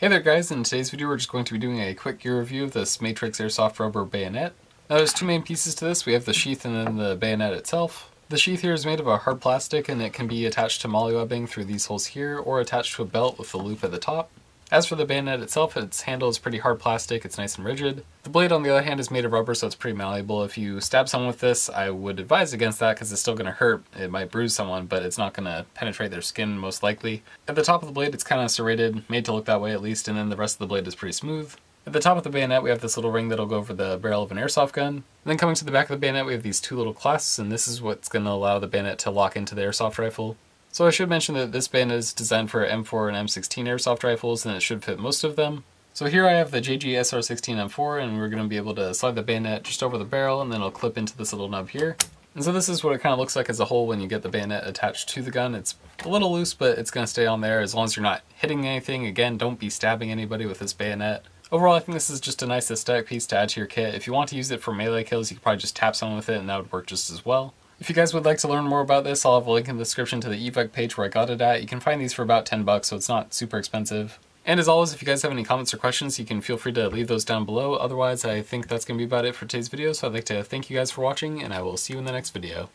Hey there guys, in today's video we're just going to be doing a quick gear review of this Matrix Airsoft Rubber bayonet. Now there's two main pieces to this, we have the sheath and then the bayonet itself. The sheath here is made of a hard plastic and it can be attached to MOLLE webbing through these holes here or attached to a belt with a loop at the top. As for the bayonet itself, its handle is pretty hard plastic, it's nice and rigid. The blade on the other hand is made of rubber so it's pretty malleable. If you stab someone with this, I would advise against that because it's still going to hurt. It might bruise someone, but it's not going to penetrate their skin most likely. At the top of the blade it's kind of serrated, made to look that way at least, and then the rest of the blade is pretty smooth. At the top of the bayonet we have this little ring that'll go over the barrel of an airsoft gun. And then coming to the back of the bayonet we have these two little clasps and this is what's going to allow the bayonet to lock into the airsoft rifle. So I should mention that this band is designed for M4 and M16 airsoft rifles and it should fit most of them. So here I have the JG SR16M4 and we're going to be able to slide the bayonet just over the barrel and then it'll clip into this little nub here. And so this is what it kind of looks like as a whole when you get the bayonet attached to the gun. It's a little loose, but it's going to stay on there as long as you're not hitting anything. Again, don't be stabbing anybody with this bayonet. Overall, I think this is just a nice aesthetic piece to add to your kit. If you want to use it for melee kills, you could probably just tap someone with it and that would work just as well. If you guys would like to learn more about this, I'll have a link in the description to the Evike page where I got it at. You can find these for about 10 bucks, so it's not super expensive. And as always, if you guys have any comments or questions, you can feel free to leave those down below. Otherwise, I think that's going to be about it for today's video, so I'd like to thank you guys for watching, and I will see you in the next video.